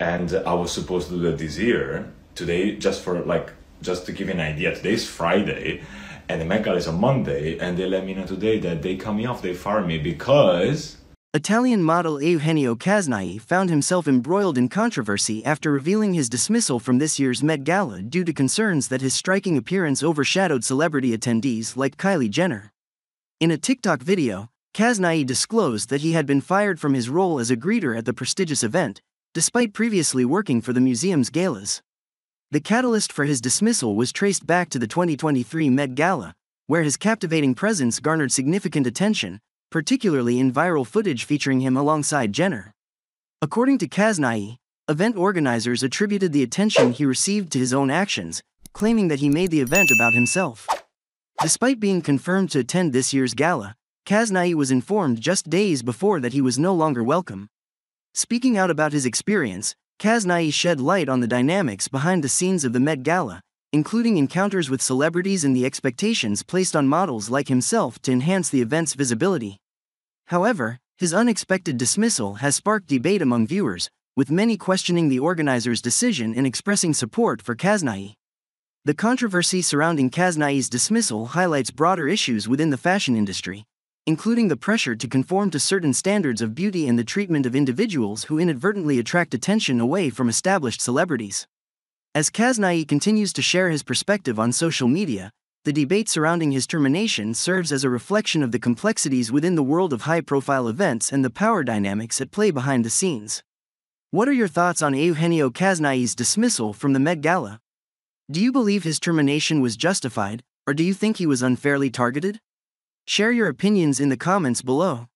and I was supposed to do that this year. Today, just for like, just to give you an idea, today's Friday, and the Met Gala is on Monday, and they let me know today that they cut me off, they fired me because Italian model Eugenio Casnighi found himself embroiled in controversy after revealing his dismissal from this year's Met Gala due to concerns that his striking appearance overshadowed celebrity attendees like Kylie Jenner. In a TikTok video, Casnighi disclosed that he had been fired from his role as a greeter at the prestigious event, despite previously working for the museum's galas. The catalyst for his dismissal was traced back to the 2023 Met Gala, where his captivating presence garnered significant attention, particularly in viral footage featuring him alongside Jenner. According to Casnighi, event organizers attributed the attention he received to his own actions, claiming that he made the event about himself. Despite being confirmed to attend this year's gala, Casnighi was informed just days before that he was no longer welcome. Speaking out about his experience, Casnighi shed light on the dynamics behind the scenes of the Met Gala, including encounters with celebrities and the expectations placed on models like himself to enhance the event's visibility. However, his unexpected dismissal has sparked debate among viewers, with many questioning the organizer's decision and expressing support for Casnighi. The controversy surrounding Casnighi's dismissal highlights broader issues within the fashion industry, including the pressure to conform to certain standards of beauty and the treatment of individuals who inadvertently attract attention away from established celebrities. As Casnighi continues to share his perspective on social media, the debate surrounding his termination serves as a reflection of the complexities within the world of high profile events and the power dynamics at play behind the scenes. What are your thoughts on Eugenio Casnighi's dismissal from the Met Gala? Do you believe his termination was justified, or do you think he was unfairly targeted? Share your opinions in the comments below.